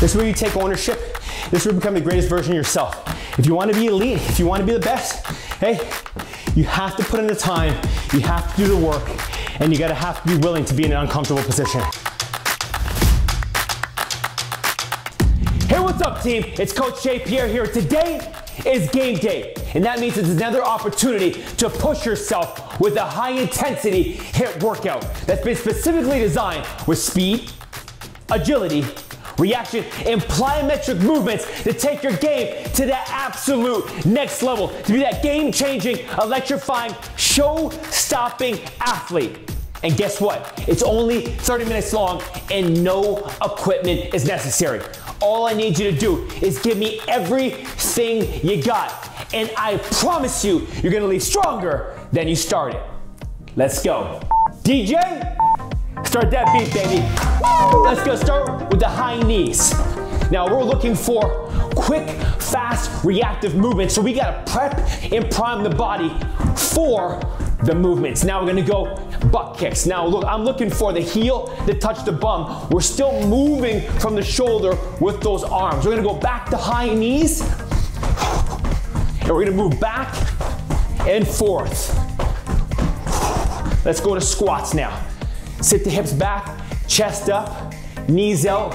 This is where you take ownership. This is where you become the greatest version of yourself. If you want to be elite, if you want to be the best, hey, you have to put in the time, you have to do the work, and you gotta have to be willing to be in an uncomfortable position. Hey, what's up, team? It's Coach Shea Pierre here. Today is game day, and that means it's another opportunity to push yourself with a high intensity HIIT workout that's been specifically designed with speed, agility, reaction, and plyometric movements to take your game to the absolute next level, to be that game changing, electrifying, show stopping athlete. And guess what? It's only 30 minutes long and no equipment is necessary. All I need you to do is give me everything you got. And I promise you, you're gonna leave stronger than you started. Let's go. DJ, Start that beat, baby. Let's go start with the high knees. Now we're looking for quick, fast, reactive movements. So we gotta prep and prime the body for the movements. Now we're gonna go butt kicks. Now look, I'm looking for the heel that touch the bum. We're still moving from the shoulder with those arms. We're gonna go back to high knees. And we're gonna move back and forth. Let's go to squats now. Sit the hips back, chest up, knees out,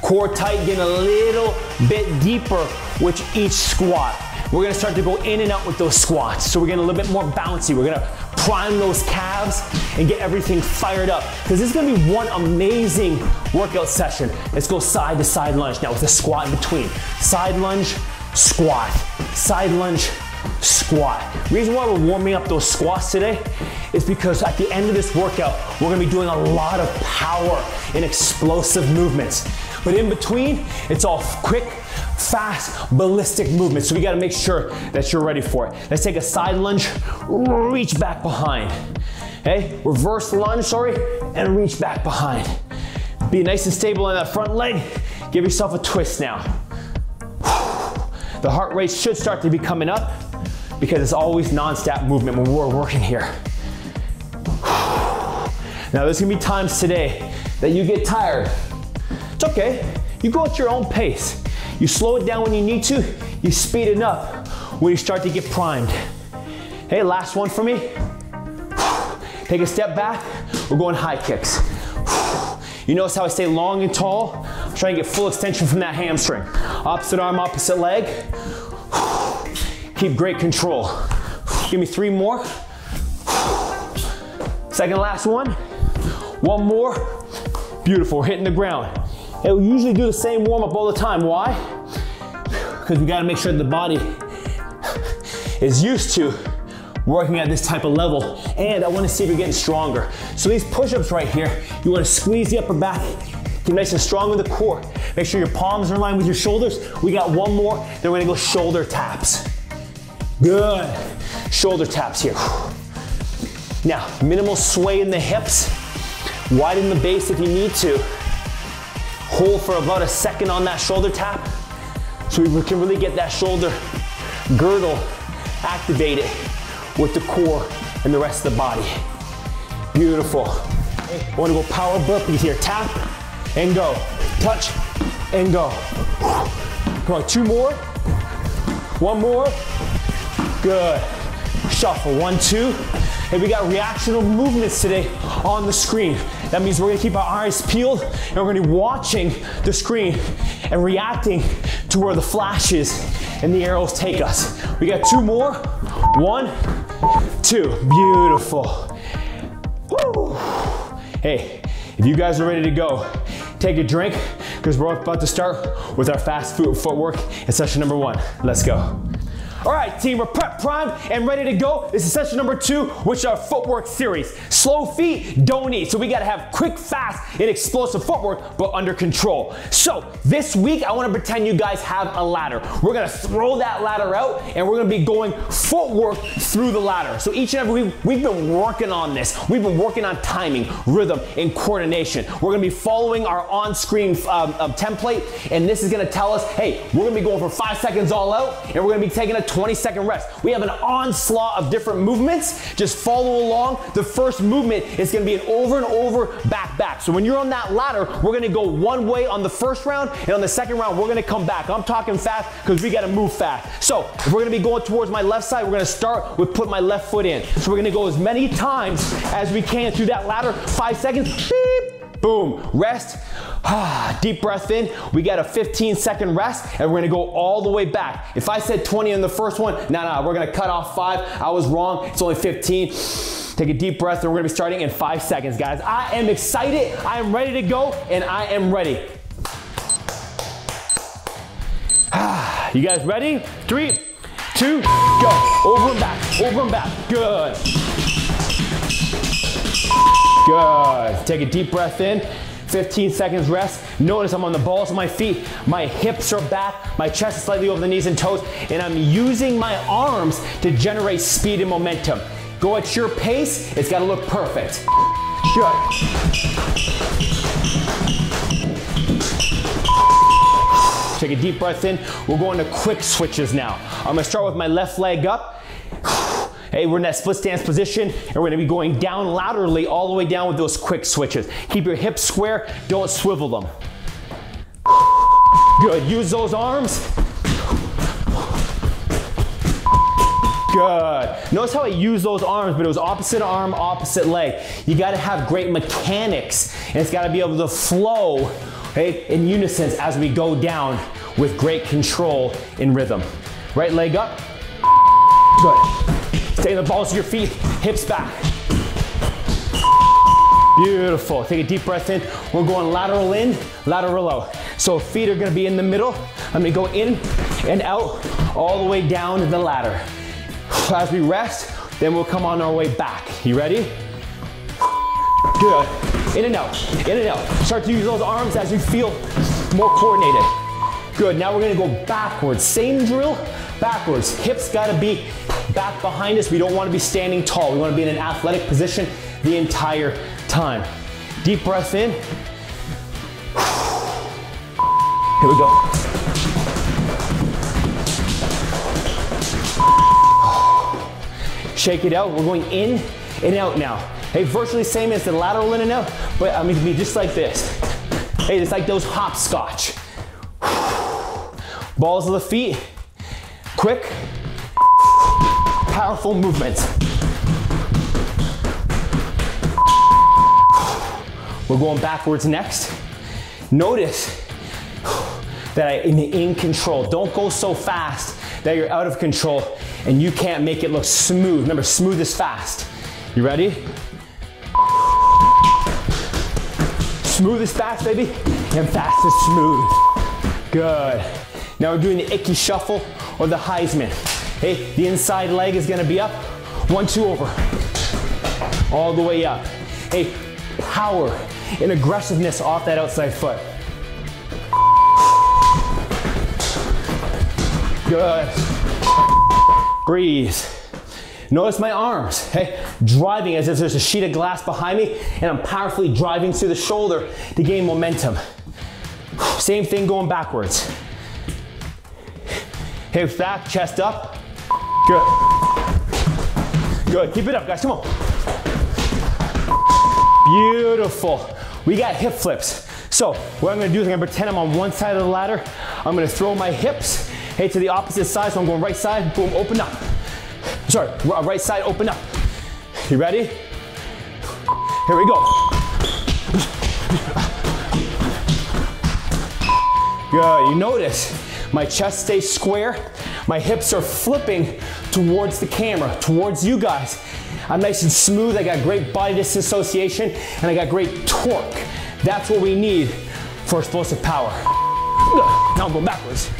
core tight, getting a little bit deeper with each squat. We're gonna start to go in and out with those squats. So we're getting a little bit more bouncy. We're gonna prime those calves and get everything fired up. Because this is gonna be one amazing workout session. Let's go side to side lunge now with a squat in between. Side lunge, squat. Side lunge, squat. Reason why we're warming up those squats today is because at the end of this workout, we're gonna be doing a lot of power and explosive movements. But in between, it's all quick, fast, ballistic movements. So we gotta make sure that you're ready for it. Let's take a side lunge, reach back behind. Okay, reverse lunge, sorry, and reach back behind. Be nice and stable on that front leg. Give yourself a twist now. The heart rate should start to be coming up because it's always non-stop movement when we're working here. Now there's gonna be times today that you get tired. It's okay, you go at your own pace. You slow it down when you need to, you speed it up when you start to get primed. Hey, last one for me. Take a step back, we're going high kicks. You notice how I stay long and tall? I'm trying to get full extension from that hamstring. Opposite arm, opposite leg. Keep great control. Give me three more. Second last one. One more. Beautiful, hitting the ground. And we usually do the same warm up all the time. Why? Because we gotta make sure the body is used to working at this type of level. And I wanna see if you're getting stronger. So these push-ups right here, you wanna squeeze the upper back, get nice and strong with the core. Make sure your palms are line with your shoulders. We got one more, then we're gonna go shoulder taps. Good. Shoulder taps here. Now, minimal sway in the hips. Widen the base if you need to. Hold for about a second on that shoulder tap so we can really get that shoulder girdle activated with the core and the rest of the body. Beautiful. I wanna go power burpees here. Tap and go. Touch and go. Come on, two more. One more. Good. Shuffle, one, two. And we got reactional movements today on the screen. That means we're gonna keep our eyes peeled and we're gonna be watching the screen and reacting to where the flashes and the arrows take us. We got two more. One, two. Beautiful. Woo. Hey, if you guys are ready to go, take a drink because we're about to start with our fast foot footwork in session number one. Let's go. All right, team, we're prep, primed, and ready to go. This is session number two, which is our footwork series. Slow feet, don't eat. So we gotta have quick, fast, and explosive footwork, but under control. So this week, I wanna pretend you guys have a ladder. We're gonna throw that ladder out, and we're gonna be going footwork through the ladder. So each and every week, we've been working on this. We've been working on timing, rhythm, and coordination. We're gonna be following our on-screen um, um, template, and this is gonna tell us, hey, we're gonna be going for five seconds all out, and we're gonna be taking a 20 second rest. We have an onslaught of different movements. Just follow along. The first movement is gonna be an over and over back back. So when you're on that ladder, we're gonna go one way on the first round, and on the second round, we're gonna come back. I'm talking fast because we gotta move fast. So if we're gonna be going towards my left side, we're gonna start with put my left foot in. So we're gonna go as many times as we can through that ladder. Five seconds, beep, boom, rest. Ah, deep breath in. We got a 15 second rest and we're gonna go all the way back. If I said 20 on the first one, no, no, we're gonna cut off five. I was wrong, it's only 15. Take a deep breath and we're gonna be starting in five seconds, guys. I am excited, I am ready to go, and I am ready. Ah, you guys ready? Three, two, go. Over and back, over and back. Good. Good. Take a deep breath in. 15 seconds rest. Notice I'm on the balls of my feet. My hips are back. My chest is slightly over the knees and toes. And I'm using my arms to generate speed and momentum. Go at your pace. It's got to look perfect. Good. Take a deep breath in. We're going to quick switches now. I'm gonna start with my left leg up. Hey, we're in that split stance position and we're gonna be going down laterally all the way down with those quick switches. Keep your hips square, don't swivel them. Good, use those arms. Good. Notice how I use those arms, but it was opposite arm, opposite leg. You gotta have great mechanics and it's gotta be able to flow okay, in unison as we go down with great control in rhythm. Right leg up. Good. Stay in the balls of your feet, hips back. Beautiful. Take a deep breath in. We're going lateral in, lateral out. So feet are gonna be in the middle. I'm gonna go in and out all the way down the ladder. As we rest, then we'll come on our way back. You ready? Good. In and out, in and out. Start to use those arms as you feel more coordinated. Good, now we're gonna go backwards. Same drill, backwards. Hips gotta be back behind us. We don't wanna be standing tall. We wanna be in an athletic position the entire time. Deep breath in. Here we go. Shake it out. We're going in and out now. Hey, virtually same as the lateral in and out, but I'm gonna be just like this. Hey, it's like those hopscotch. Balls of the feet, quick, powerful movements. We're going backwards next. Notice that I am in control. Don't go so fast that you're out of control and you can't make it look smooth. Remember, smooth is fast. You ready? Smooth is fast, baby, and fast is smooth. Good. Now we're doing the Ickey shuffle or the Heisman. Hey, the inside leg is gonna be up, one, two over, all the way up. Hey, power and aggressiveness off that outside foot. Good. Breathe. Notice my arms, hey, driving as if there's a sheet of glass behind me and I'm powerfully driving through the shoulder to gain momentum. Same thing going backwards. Hips back, chest up. Good. Good, keep it up guys, come on. Beautiful. We got hip flips. So what I'm gonna do is I'm gonna pretend I'm on one side of the ladder. I'm gonna throw my hips, hey, to the opposite side. So I'm going right side, boom, open up. Sorry, right side, open up. You ready? Here we go. Good, you notice my chest stays square, my hips are flipping towards the camera, towards you guys. I'm nice and smooth, I got great body disassociation, and I got great torque. That's what we need for explosive power. Now I'm going backwards.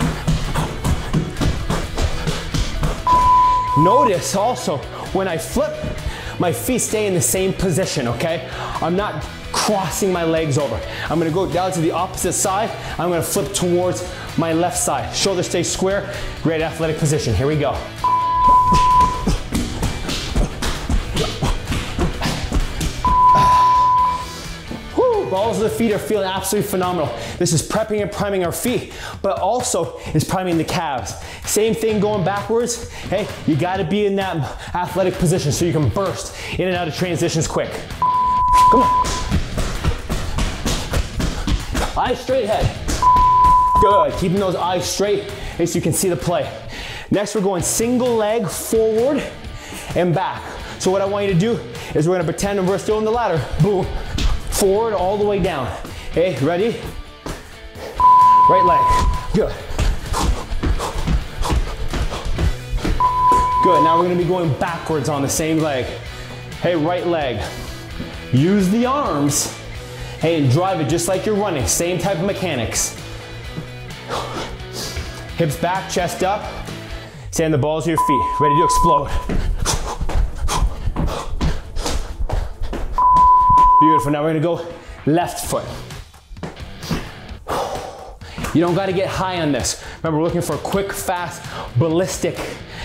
Notice also, when I flip, my feet stay in the same position, okay? I'm not crossing my legs over. I'm gonna go down to the opposite side. I'm gonna flip towards my left side. Shoulders stay square, great athletic position. Here we go. Balls of the feet are feeling absolutely phenomenal. This is prepping and priming our feet, but also is priming the calves. Same thing going backwards. Hey, you gotta be in that athletic position so you can burst in and out of transitions quick. Come on. Eyes straight ahead. Good, keeping those eyes straight so you can see the play. Next, we're going single leg forward and back. So what I want you to do is we're gonna pretend we're still in the ladder. Boom, forward all the way down. Okay, ready? Right leg, good. Good, now we're gonna be going backwards on the same leg. Hey, right leg. Use the arms, hey, and drive it just like you're running. Same type of mechanics. Hips back, chest up. Stand the balls of your feet, ready to explode. Beautiful, now we're gonna go left foot. You don't gotta get high on this. Remember, we're looking for quick, fast, ballistic,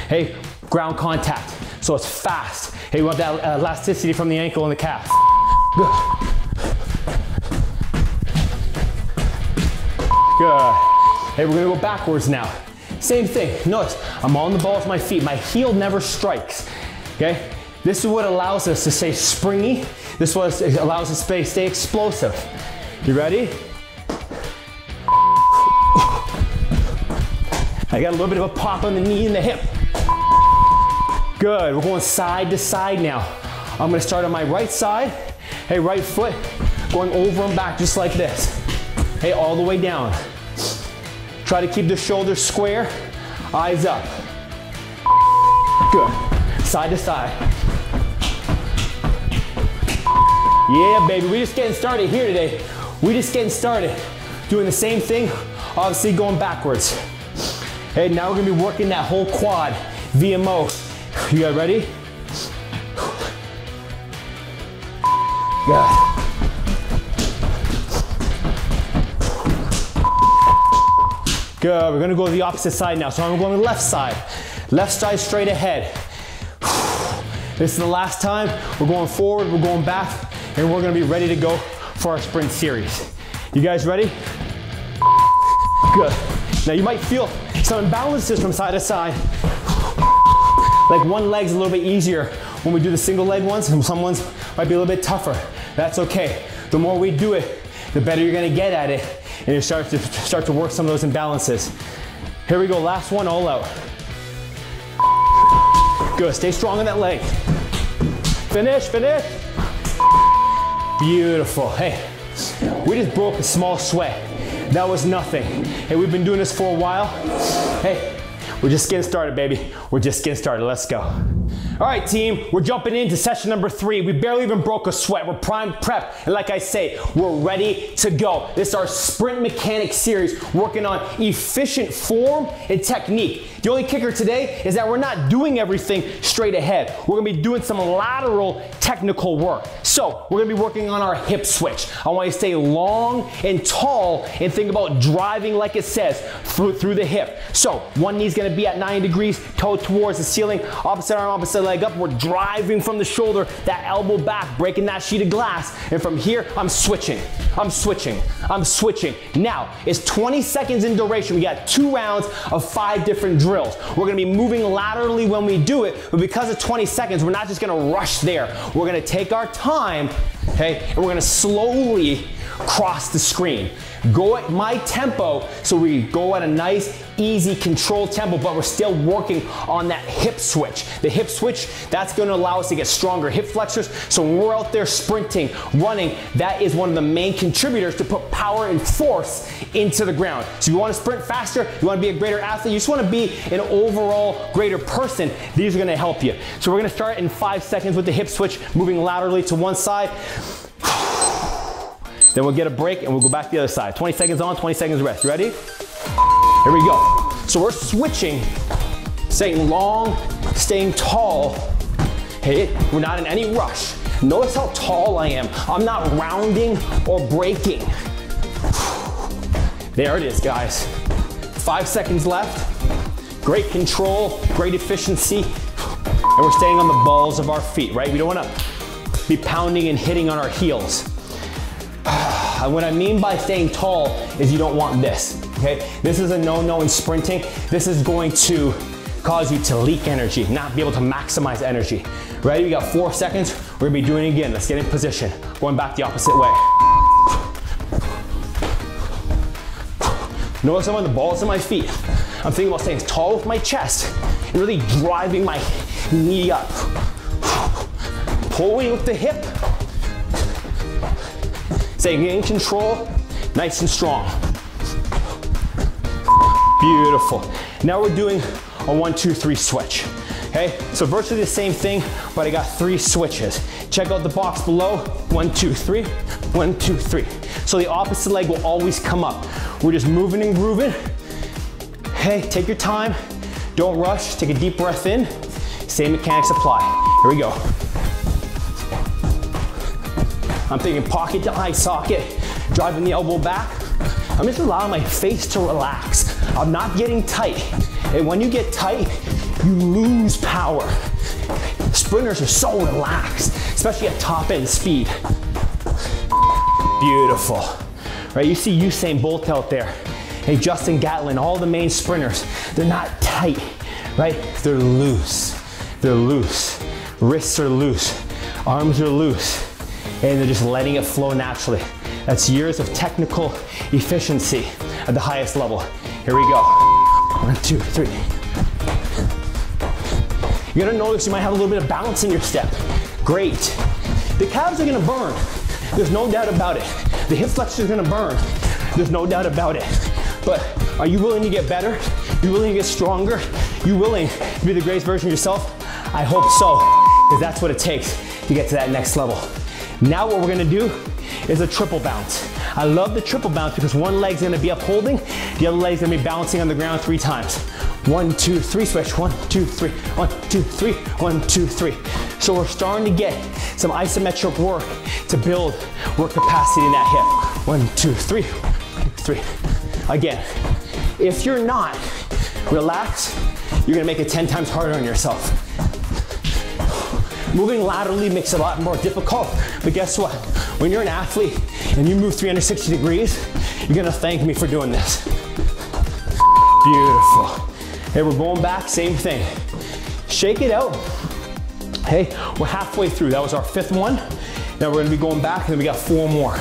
hey, ground contact. So it's fast. Hey, we want that uh, elasticity from the ankle and the calf. Good. Good. Hey, we're gonna go backwards now. Same thing, notice, I'm on the balls of my feet. My heel never strikes, okay? This is what allows us to stay springy this was, allows us to stay explosive. You ready? I got a little bit of a pop on the knee and the hip. Good, we're going side to side now. I'm gonna start on my right side. Hey, right foot, going over and back just like this. Hey, all the way down. Try to keep the shoulders square, eyes up. Good, side to side. Yeah, baby, we just getting started here today. We just getting started. Doing the same thing, obviously going backwards. Hey, now we're gonna be working that whole quad, VMO. You guys ready? Good. Good, we're gonna go to the opposite side now. So I'm going left side. Left side straight ahead. This is the last time. We're going forward, we're going back and we're gonna be ready to go for our sprint series. You guys ready? Good. Now you might feel some imbalances from side to side. Like one leg's a little bit easier when we do the single leg ones and some ones might be a little bit tougher. That's okay. The more we do it, the better you're gonna get at it and you start to start to work some of those imbalances. Here we go, last one all out. Good, stay strong on that leg. Finish, finish. Beautiful. Hey, we just broke a small sweat. That was nothing. Hey, we've been doing this for a while. Hey, we're just getting started, baby. We're just getting started. Let's go. All right, team, we're jumping into session number three. We barely even broke a sweat. We're primed, prep, and like I say, we're ready to go. This is our sprint mechanics series, working on efficient form and technique. The only kicker today is that we're not doing everything straight ahead. We're gonna be doing some lateral technical work. So we're gonna be working on our hip switch. I want you to stay long and tall and think about driving like it says through, through the hip. So one knee's gonna be at 90 degrees, toe towards the ceiling, opposite arm, opposite leg up. We're driving from the shoulder, that elbow back, breaking that sheet of glass. And from here, I'm switching. I'm switching. I'm switching. Now, it's 20 seconds in duration. We got two rounds of five different drills. We're gonna be moving laterally when we do it, but because of 20 seconds, we're not just gonna rush there. We're gonna take our time, okay, and we're gonna slowly cross the screen. Go at my tempo so we go at a nice, easy, controlled tempo, but we're still working on that hip switch. The hip switch, that's gonna allow us to get stronger hip flexors. So when we're out there sprinting, running, that is one of the main contributors to put power and force into the ground. So you wanna sprint faster, you wanna be a greater athlete, you just wanna be an overall greater person, these are gonna help you. So we're gonna start in five seconds with the hip switch, moving laterally to one side. Then we'll get a break and we'll go back the other side. 20 seconds on, 20 seconds rest. Ready? Here we go. So we're switching, staying long, staying tall. Hey, we're not in any rush. Notice how tall I am. I'm not rounding or breaking. There it is, guys. Five seconds left. Great control, great efficiency. And we're staying on the balls of our feet, right? We don't wanna be pounding and hitting on our heels. And what I mean by staying tall is you don't want this, okay? This is a no-no in sprinting. This is going to cause you to leak energy, not be able to maximize energy. Ready? We got four seconds. We're gonna be doing it again. Let's get in position. Going back the opposite way. Notice I'm on the balls of my feet. I'm thinking about staying tall with my chest and really driving my knee up. Pulling with the hip. Staying in control, nice and strong. Beautiful. Now we're doing a one, two, three switch. Okay, so virtually the same thing, but I got three switches. Check out the box below. One, two, three, one, two, three. So the opposite leg will always come up. We're just moving and grooving. Hey, take your time. Don't rush. Take a deep breath in. Same mechanics apply. Here we go. I'm thinking pocket to eye socket, driving the elbow back. I'm just allowing my face to relax. I'm not getting tight. And when you get tight, you lose power. Sprinters are so relaxed, especially at top end speed. Beautiful. Right, you see Usain Bolt out there. Hey, Justin Gatlin, all the main sprinters, they're not tight, right? They're loose. They're loose. Wrists are loose. Arms are loose. And they're just letting it flow naturally. That's years of technical efficiency at the highest level. Here we go. One, two, three. You're gonna notice you might have a little bit of balance in your step. Great. The calves are gonna burn. There's no doubt about it. The hip flexors are gonna burn. There's no doubt about it. But are you willing to get better? You willing to get stronger? You willing to be the greatest version of yourself? I hope so, because that's what it takes to get to that next level. Now what we're gonna do is a triple bounce. I love the triple bounce because one leg's gonna be up holding, the other leg's gonna be bouncing on the ground three times. One, two, three, switch. One, two, three. One, two, three. One, two, three. So we're starting to get some isometric work to build work capacity in that hip. One, two, three. Three. Again, if you're not relaxed, you're gonna make it 10 times harder on yourself. Moving laterally makes it a lot more difficult, but guess what? When you're an athlete and you move 360 degrees, you're gonna thank me for doing this. Beautiful. Hey, we're going back, same thing. Shake it out. Hey, we're halfway through. That was our fifth one. Now we're gonna be going back and then we got four more.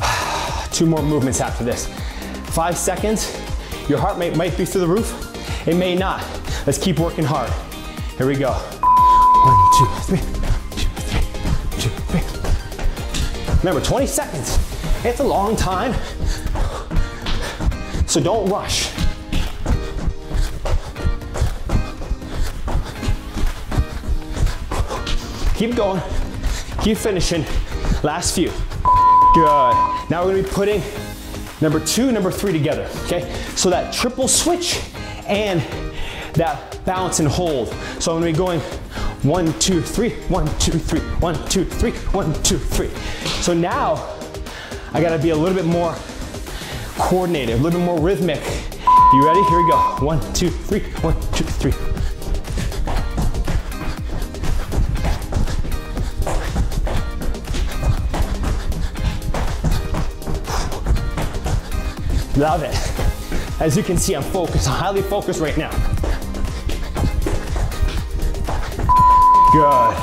Two more movements after this. Five seconds. Your heart rate might be through the roof. It may not. Let's keep working hard. Here we go. Two, three. Two, three. Two, three. Remember, 20 seconds. It's a long time. So don't rush. Keep going. Keep finishing. Last few. Good. Now we're gonna be putting number two, number three together, okay? So that triple switch and that bounce and hold. So I'm gonna be going one, two, three, one, two, three, one, two, three, one, two, three. So now I gotta be a little bit more coordinated, a little bit more rhythmic. You ready? Here we go. One, two, three, one, two, three. Love it. As you can see, I'm focused, highly focused right now. Good.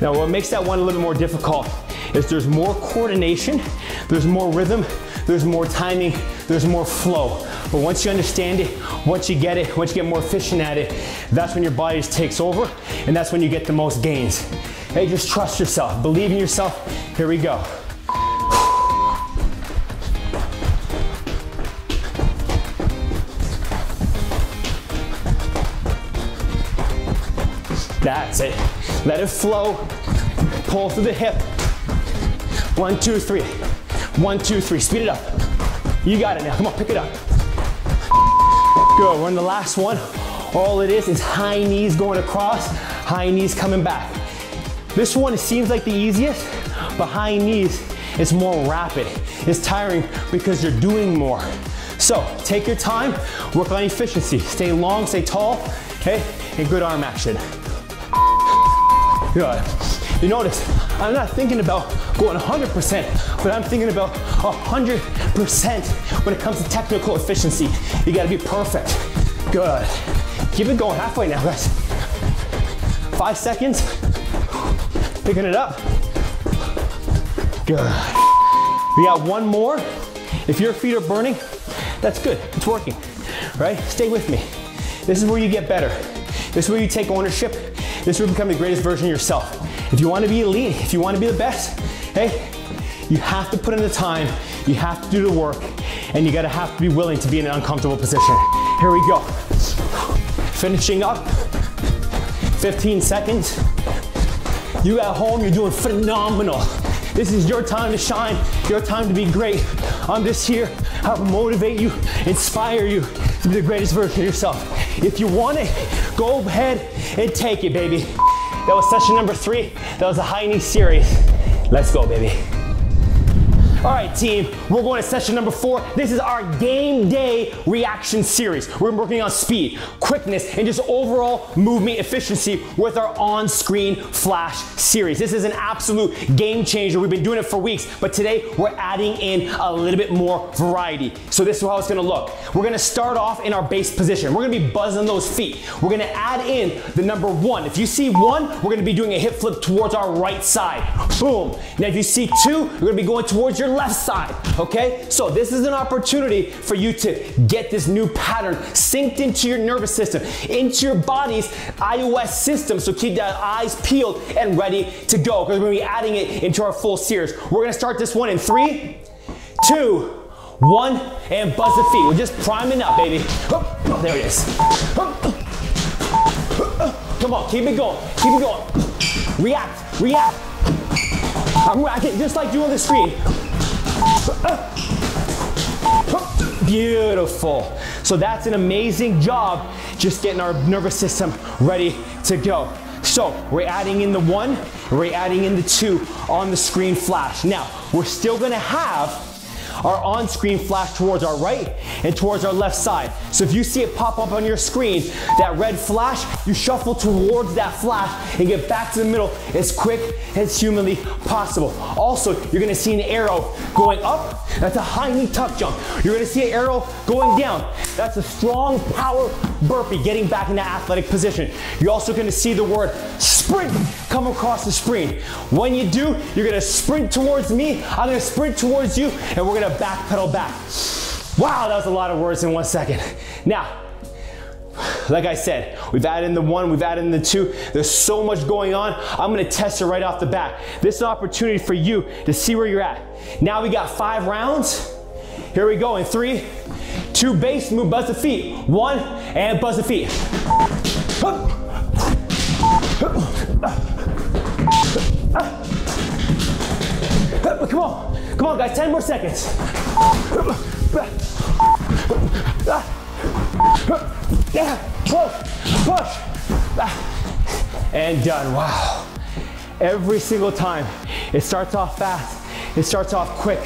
Now what makes that one a little bit more difficult is there's more coordination, there's more rhythm, there's more timing, there's more flow. But once you understand it, once you get it, once you get more efficient at it, that's when your body just takes over and that's when you get the most gains. Hey, just trust yourself, believe in yourself. Here we go. That's it. Let it flow. Pull through the hip. One, two, three. One, two, three. Speed it up. You got it now. Come on, pick it up. Good. We're in the last one. All it is is high knees going across, high knees coming back. This one seems like the easiest, but high knees is more rapid. It's tiring because you're doing more. So take your time, work on efficiency. Stay long, stay tall, okay? And good arm action. Good. You notice, I'm not thinking about going 100%, but I'm thinking about 100% when it comes to technical efficiency. You gotta be perfect. Good. Keep it going halfway now, guys. Five seconds. Picking it up. Good. We got one more. If your feet are burning, that's good. It's working, right? Stay with me. This is where you get better. This is where you take ownership. This will become the greatest version of yourself. If you want to be elite, if you want to be the best, hey, you have to put in the time, you have to do the work, and you gotta have to be willing to be in an uncomfortable position. Here we go. Finishing up, 15 seconds. You at home, you're doing phenomenal. This is your time to shine, your time to be great. I'm just here, help motivate you, inspire you to be the greatest version of yourself. If you want it, go ahead and take it, baby. That was session number three. That was a high knee series. Let's go, baby. All right, team, we're going to session number four. This is our game day reaction series. We're working on speed, quickness, and just overall movement efficiency with our on-screen flash series. This is an absolute game changer. We've been doing it for weeks, but today we're adding in a little bit more variety. So this is how it's gonna look. We're gonna start off in our base position. We're gonna be buzzing those feet. We're gonna add in the number one. If you see one, we're gonna be doing a hip flip towards our right side. Boom. Now if you see two, you're gonna be going towards your left side, okay? So this is an opportunity for you to get this new pattern synced into your nervous system, into your body's iOS system. So keep that eyes peeled and ready to go because we're gonna be adding it into our full series. We're gonna start this one in three, two, one, and buzz the feet. We're just priming up, baby. Oh, there it is. Come on, keep it going, keep it going. React, react. I'm reacting just like you on the screen. Beautiful. So that's an amazing job just getting our nervous system ready to go. So we're adding in the one, we're adding in the two on the screen flash. Now, we're still gonna have our on-screen flash towards our right and towards our left side. So if you see it pop up on your screen, that red flash, you shuffle towards that flash and get back to the middle as quick as humanly possible. Also, you're gonna see an arrow going up, that's a high knee tuck jump. You're gonna see an arrow going down. That's a strong power burpee, getting back in that athletic position. You're also gonna see the word sprint come across the screen. When you do, you're gonna sprint towards me, I'm gonna sprint towards you, and we're gonna back pedal back. Wow, that was a lot of words in one second. Now, like I said, we've added in the one, we've added in the two. There's so much going on. I'm gonna test it right off the bat. This is an opportunity for you to see where you're at. Now we got five rounds. Here we go in three, two base, move, buzz the feet. One, and buzz the feet. Come on, come on guys, 10 more seconds. Push, push. And done, wow. Every single time, it starts off fast, it starts off quick,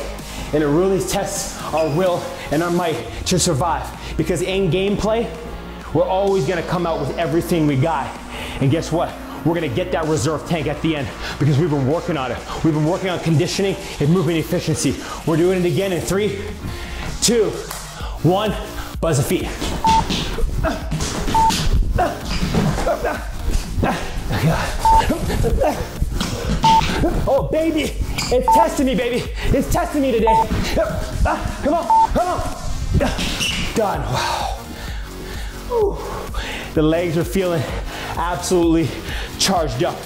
and it really tests our will and our might to survive. Because in gameplay, we're always gonna come out with everything we got. And guess what? We're gonna get that reserve tank at the end because we've been working on it. We've been working on conditioning and movement efficiency. We're doing it again in three, two, one, buzz the feet. Oh, baby, it's testing me, baby. It's testing me today. Come on, come on. Done. Wow. The legs are feeling absolutely charged up.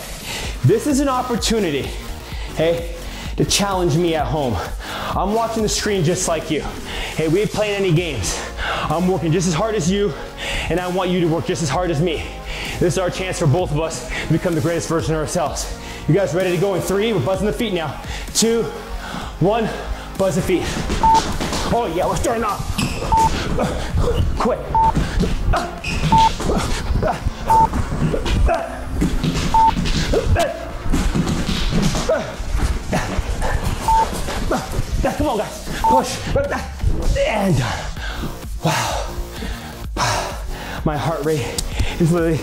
This is an opportunity, hey, to challenge me at home. I'm watching the screen just like you. Hey, we ain't playing any games. I'm working just as hard as you, and I want you to work just as hard as me. This is our chance for both of us to become the greatest version of ourselves. You guys ready to go in three? We're buzzing the feet now. Two, one, buzz the feet. Oh yeah, we're starting off. Quick. Come on guys, push. And done. Wow. My heart rate is literally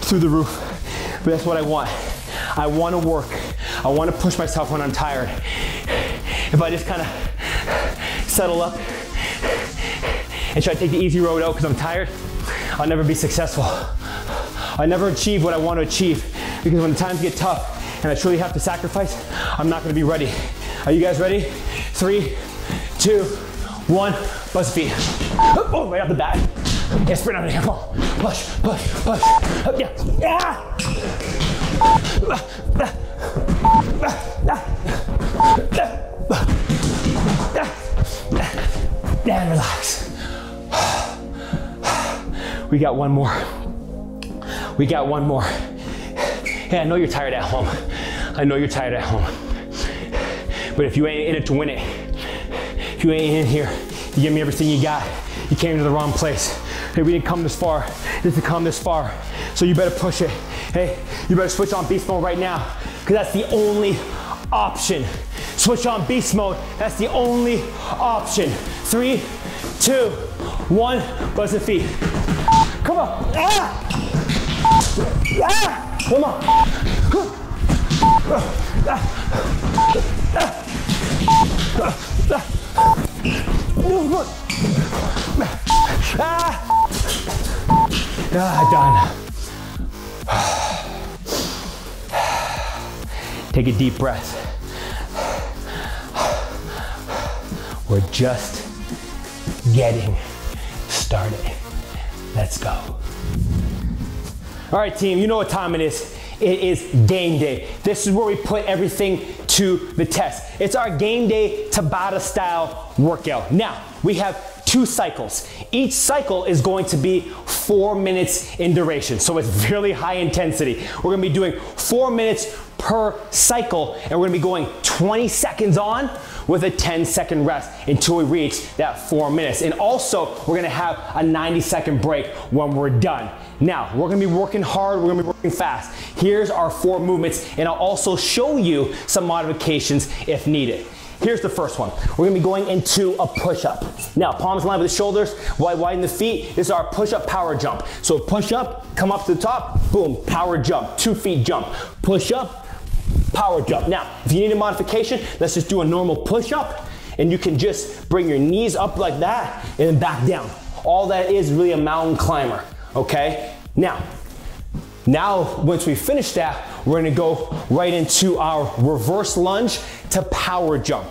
through the roof. But that's what I want. I want to work I wanna push myself when I'm tired. If I just kind of settle up and try to take the easy road out because I'm tired, I'll never be successful. I never achieve what I want to achieve because when the times get tough and I truly have to sacrifice, I'm not going to be ready. Are you guys ready? Three, two, one. Buzz feet. Oh, right off the bat. Yeah, sprint out of here. Come on. Push, push, push. Up, yeah. Yeah. And relax. We got one more. We got one more. Hey, I know you're tired at home. I know you're tired at home. But if you ain't in it to win it, if you ain't in here, you give me everything you got. You came to the wrong place. Hey, we didn't come this far to come this far. So you better push it. Hey, you better switch on beast mode right now, because that's the only option. Switch on beast mode. That's the only option. Three, two, one. Buzz the feet. Come on. Ah! Come on. Ah! Ah, done. Take a deep breath. We're just getting started. Let's go. All right, team, you know what time it is. It is game day. This is where we put everything to the test. It's our game day Tabata style workout. Now, we have two cycles. Each cycle is going to be four minutes in duration. So it's really high intensity. We're gonna be doing four minutes per cycle and we're gonna be going 20 seconds on with a 10 second rest until we reach that four minutes. And also, we're gonna have a 90 second break when we're done. Now, we're gonna be working hard, we're gonna be working fast. Here's our four movements, and I'll also show you some modifications if needed. Here's the first one. We're gonna be going into a push-up. Now, palms line with the shoulders, wide, widen the feet. This is our push-up power jump. So push up, come up to the top, boom, power jump, two feet jump. Push up, power jump. Now, if you need a modification, let's just do a normal push-up, and you can just bring your knees up like that, and then back down. All that is really a mountain climber okay? Now, now once we finish that, we're gonna go right into our reverse lunge to power jump.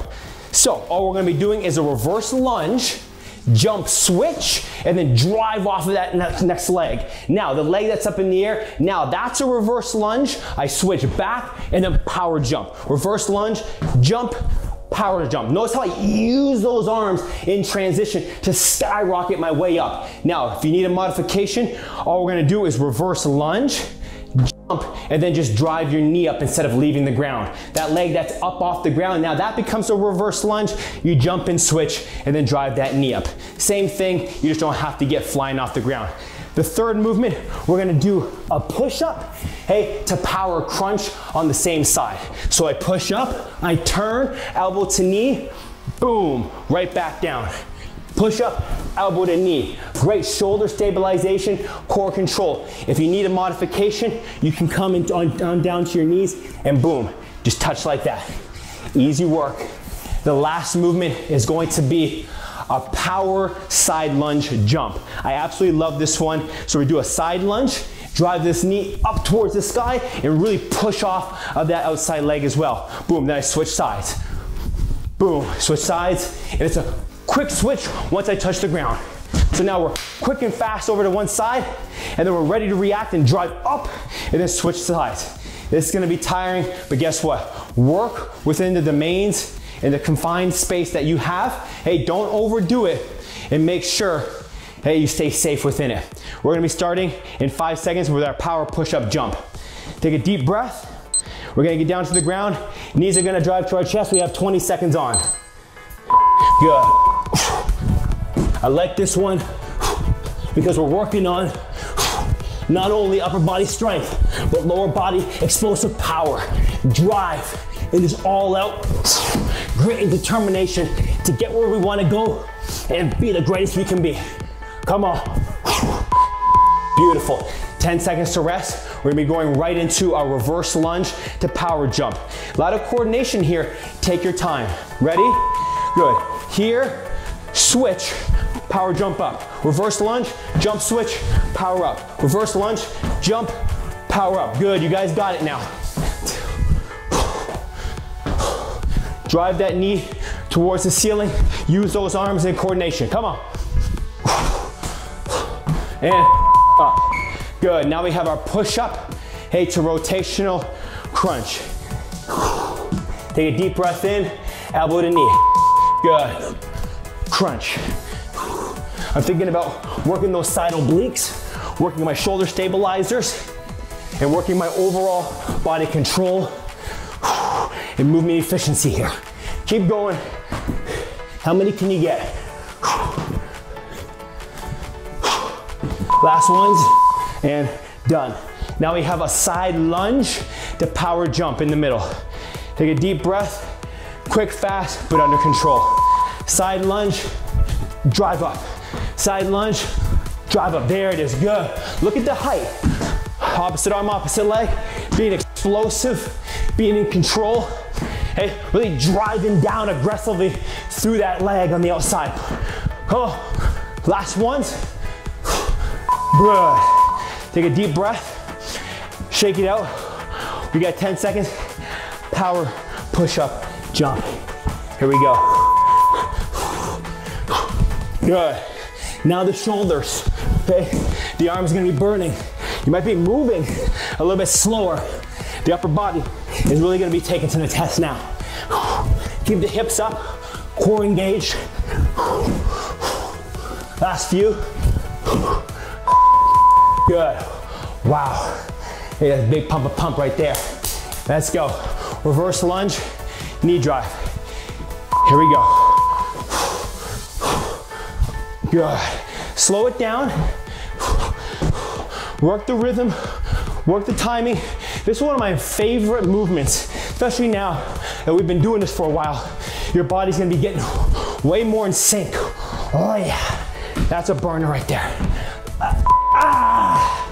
So all we're gonna be doing is a reverse lunge, jump switch, and then drive off of that next leg. Now, the leg that's up in the air, now that's a reverse lunge. I switch back and then power jump. Reverse lunge, jump, power jump. Notice how I use those arms in transition to skyrocket my way up. Now, if you need a modification, all we're gonna do is reverse lunge, and then just drive your knee up instead of leaving the ground. That leg that's up off the ground, now that becomes a reverse lunge. You jump and switch, and then drive that knee up. Same thing, you just don't have to get flying off the ground. The third movement, we're gonna do a push up, hey, to power crunch on the same side. So I push up, I turn, elbow to knee, boom, right back down. Push up, elbow to knee. Great shoulder stabilization, core control. If you need a modification, you can come in, on, on down to your knees and boom, just touch like that. Easy work. The last movement is going to be a power side lunge jump. I absolutely love this one. So we do a side lunge, drive this knee up towards the sky and really push off of that outside leg as well. Boom, then I switch sides. Boom, switch sides, and it's a quick switch once I touch the ground. So now we're quick and fast over to one side, and then we're ready to react and drive up, and then switch sides. This is gonna be tiring, but guess what? Work within the domains in the confined space that you have, hey, don't overdo it and make sure, hey, you stay safe within it. We're gonna be starting in five seconds with our power push-up jump. Take a deep breath. We're gonna get down to the ground. Knees are gonna drive to our chest. We have 20 seconds on. Good. I like this one because we're working on not only upper body strength, but lower body explosive power, drive, it is all out grit and determination to get where we want to go and be the greatest we can be. Come on. Beautiful. 10 seconds to rest. We're gonna be going right into our reverse lunge to power jump. A lot of coordination here. Take your time. Ready? Good. Here, switch, power jump up. Reverse lunge, jump switch, power up. Reverse lunge, jump, power up. Good, you guys got it now. Drive that knee towards the ceiling. Use those arms in coordination. Come on. And up. Good, now we have our push up, hey, to rotational crunch. Take a deep breath in, elbow to knee. Good. Crunch. I'm thinking about working those side obliques, working my shoulder stabilizers, and working my overall body control and movement efficiency here. Keep going. How many can you get? Last ones, and done. Now we have a side lunge to power jump in the middle. Take a deep breath, quick, fast, but under control. Side lunge, drive up. Side lunge, drive up. There it is, good. Look at the height. Opposite arm, opposite leg, being explosive, being in control. Hey, really driving down aggressively through that leg on the outside. Oh, last ones. Good. Take a deep breath, shake it out. We got 10 seconds. Power, push up, jump. Here we go. Good. Now the shoulders, okay? The arm's are gonna be burning. You might be moving a little bit slower. The upper body is really gonna be taken to the test now. Keep the hips up, core engaged. Last few. Good. Wow. A big pump of pump right there. Let's go. Reverse lunge, knee drive. Here we go. Good. Slow it down. Work the rhythm, work the timing. This is one of my favorite movements, especially now that we've been doing this for a while. Your body's gonna be getting way more in sync. Oh yeah, that's a burner right there. Ah.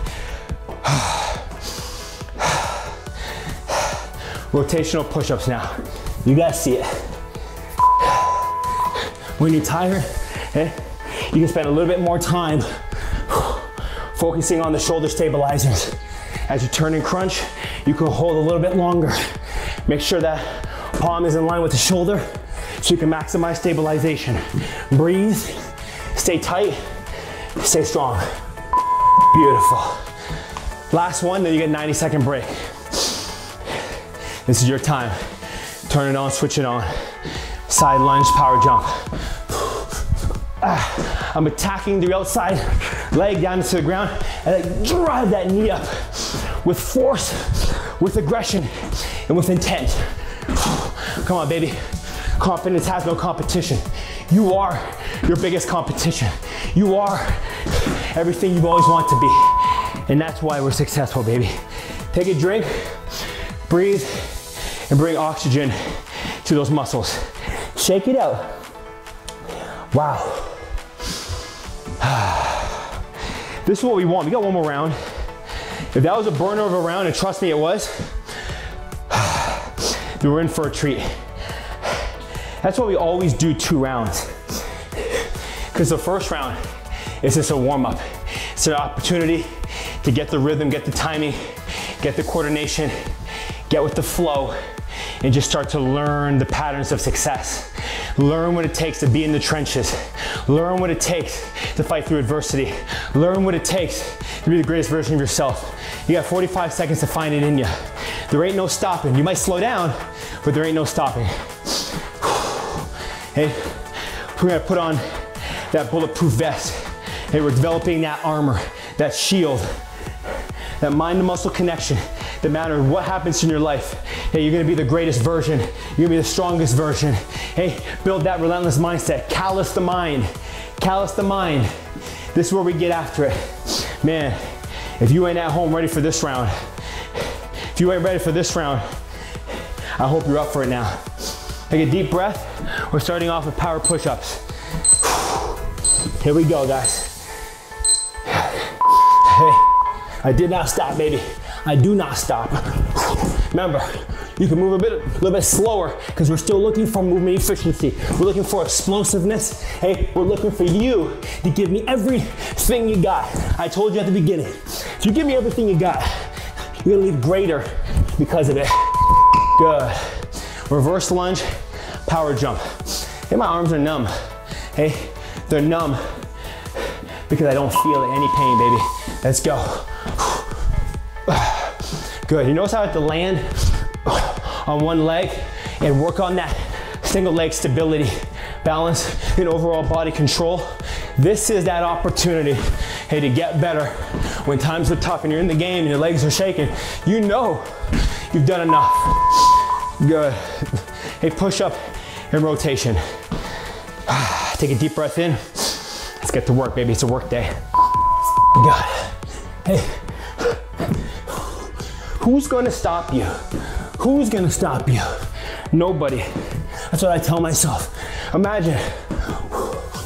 Rotational push-ups now. You guys see it. When you're tired, eh, you can spend a little bit more time focusing on the shoulder stabilizers. As you turn and crunch, you can hold a little bit longer. Make sure that palm is in line with the shoulder so you can maximize stabilization. Breathe, stay tight, stay strong. Beautiful. Last one, then you get 90 second break. This is your time. Turn it on, switch it on. Side lunge, power jump. Ah, I'm attacking the outside leg down to the ground and I drive that knee up with force, with aggression, and with intent. Come on, baby. Confidence has no competition. You are your biggest competition. You are everything you've always wanted to be. And that's why we're successful, baby. Take a drink, breathe, and bring oxygen to those muscles. Shake it out. Wow. This is what we want. We got one more round. If that was a burner of a round, and trust me it was, we were in for a treat. That's why we always do two rounds. Because the first round is just a warm up. It's an opportunity to get the rhythm, get the timing, get the coordination, get with the flow, and just start to learn the patterns of success. Learn what it takes to be in the trenches. Learn what it takes to fight through adversity. Learn what it takes to be the greatest version of yourself. You got 45 seconds to find it in you. There ain't no stopping. You might slow down, but there ain't no stopping. Hey, we're gonna put on that bulletproof vest. Hey, we're developing that armor, that shield, that mind to muscle connection. No matter what happens in your life, hey, you're gonna be the greatest version. You're gonna be the strongest version. Hey, build that relentless mindset. Callous the mind. Callous the mind. This is where we get after it. Man, if you ain't at home ready for this round, if you ain't ready for this round, I hope you're up for it now. Take a deep breath. We're starting off with power push-ups. Here we go, guys. Hey, I did not stop, baby. I do not stop. Remember, you can move a bit, a little bit slower because we're still looking for movement efficiency. We're looking for explosiveness. Hey, we're looking for you to give me everything you got. I told you at the beginning, if you give me everything you got, you're gonna leave greater because of it. Good. Reverse lunge, power jump. Hey, my arms are numb. Hey, they're numb because I don't feel any pain, baby. Let's go. Good. You notice how I have to land on one leg and work on that single leg stability, balance, and overall body control. This is that opportunity, hey, to get better. When times are tough and you're in the game and your legs are shaking, you know you've done enough. Good. Hey, push up and rotation. Take a deep breath in. Let's get to work, baby. It's a work day. Good. Hey, who's gonna stop you? Who's gonna stop you? Nobody. That's what I tell myself. Imagine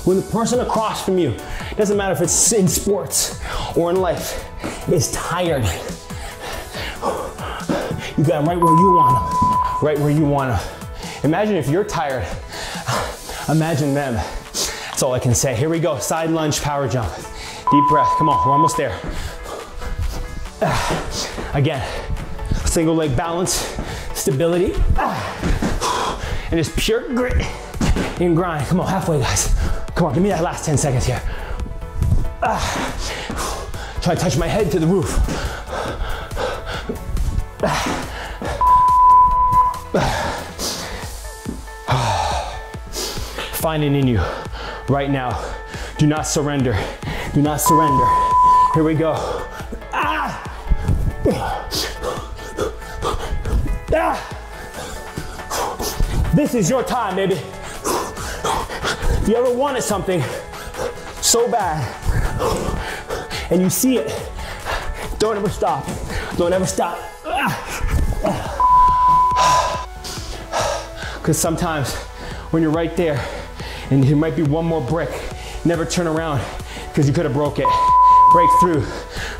when the person across from you, doesn't matter if it's in sports or in life, is tired. You got them right where you want them, right where you want them. Imagine if you're tired. Imagine them. That's all I can say. Here we go. Side lunge, power jump. Deep breath. Come on, we're almost there. Again, single leg balance, stability, and just pure grit and grind. Come on, halfway, guys. Come on, give me that last 10 seconds here. Try to touch my head to the roof. Finding in you right now. Do not surrender. Do not surrender. Here we go. This is your time, baby. If you ever wanted something so bad and you see it, don't ever stop. Don't ever stop. Because sometimes when you're right there and there might be one more brick, never turn around because you could have broke it. Break through,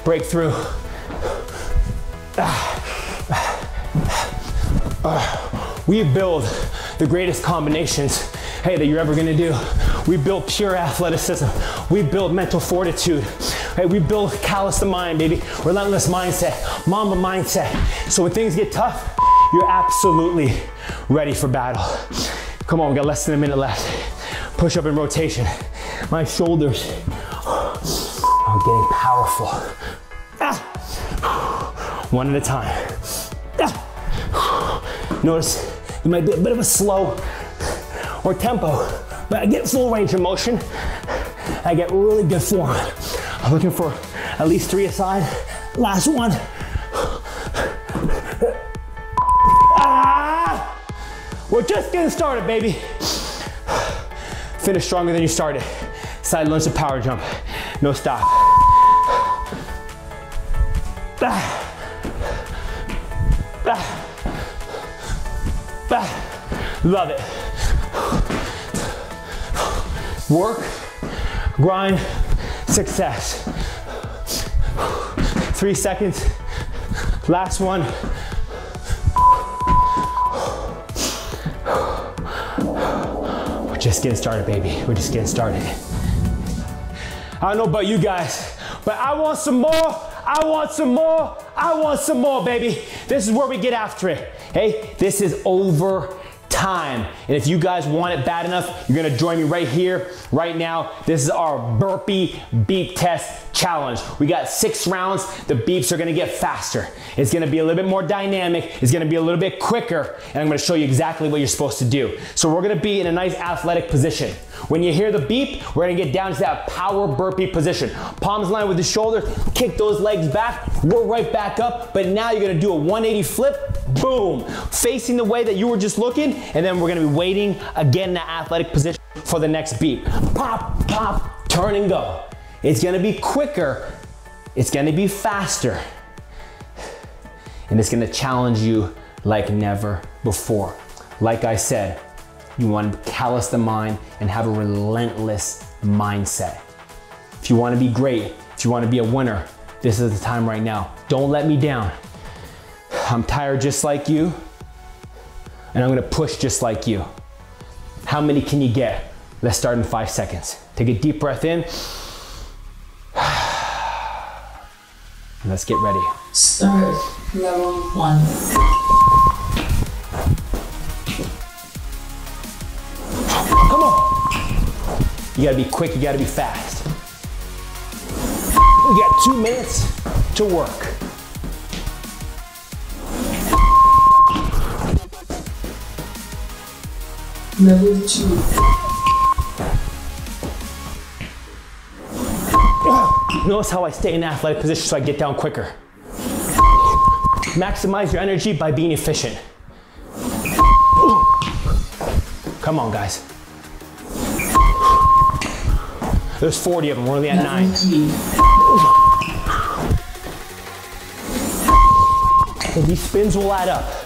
break through. We build the greatest combinations, hey, that you're ever gonna do. We build pure athleticism. We build mental fortitude. Hey, we build callous the mind, baby. Relentless mindset, mamba mindset. So when things get tough, you're absolutely ready for battle. Come on, we got less than a minute left. Push up in rotation. My shoulders are getting powerful. Ah. One at a time. Ah. Notice it might be a bit of a slow or tempo, but I get full range of motion. I get really good form. I'm looking for at least three aside. Last one. Ah! We're just getting started, baby. Finish stronger than you started. Side lunge to power jump. No stop. Ah. Ah. Love it. Work, grind, success. Three seconds. Last one. We're just getting started, baby. We're just getting started. I don't know about you guys, but I want some more. I want some more. I want some more, baby. This is where we get after it. Hey, this is over time. And if you guys want it bad enough, you're gonna join me right here, right now. This is our burpee beep test challenge. We got six rounds. The beeps are gonna get faster. It's gonna be a little bit more dynamic. It's gonna be a little bit quicker. And I'm gonna show you exactly what you're supposed to do. So we're gonna be in a nice athletic position. When you hear the beep, we're gonna get down to that power burpee position. Palms line with the shoulders, kick those legs back. We're right back up, but now you're gonna do a 180 flip, boom, facing the way that you were just looking, and then we're gonna be waiting again in that athletic position for the next beep. Pop, pop, turn and go. It's gonna be quicker, it's gonna be faster, and it's gonna challenge you like never before. Like I said, you want to callous the mind and have a relentless mindset. If you want to be great, if you want to be a winner, this is the time right now. Don't let me down. I'm tired just like you, and I'm gonna push just like you. How many can you get? Let's start in five seconds. Take a deep breath in. Let's get ready. Start level one. Come on. You gotta be quick, you gotta be fast. We got two minutes to work. Level two. Notice how I stay in athletic position so I get down quicker. Maximize your energy by being efficient. Come on, guys. There's 40 of them, we're only at nine. And these spins will add up.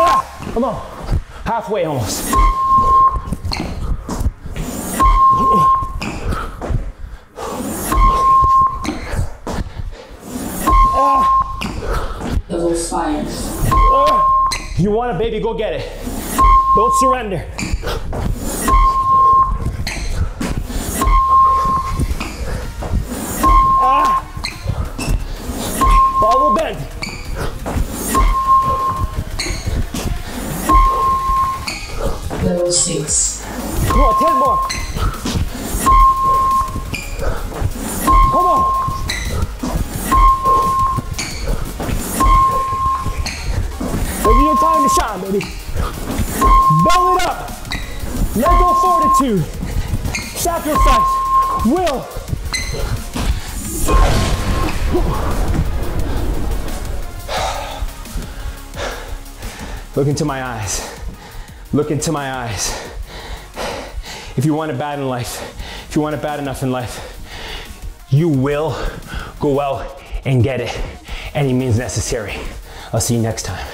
Ah, come on. Halfway almost. Level five. You want it, baby, go get it. Don't surrender. Look into my eyes. Look into my eyes. If you want it bad in life, if you want it bad enough in life, you will go out and get it any means necessary. I'll see you next time.